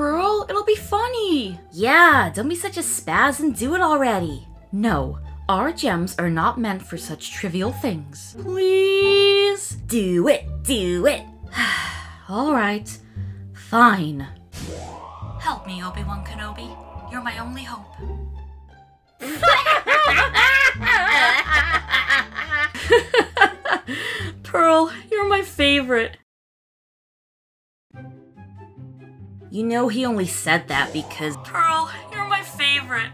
Pearl. It'll be funny. Yeah, don't be such a spaz and do it already. No, our gems are not meant for such trivial things. Please. Do it, do it. All right, fine. Help me, Obi-Wan Kenobi. You're my only hope. Pearl, you're my favorite. You know he only said that because Pearl, you're my favorite.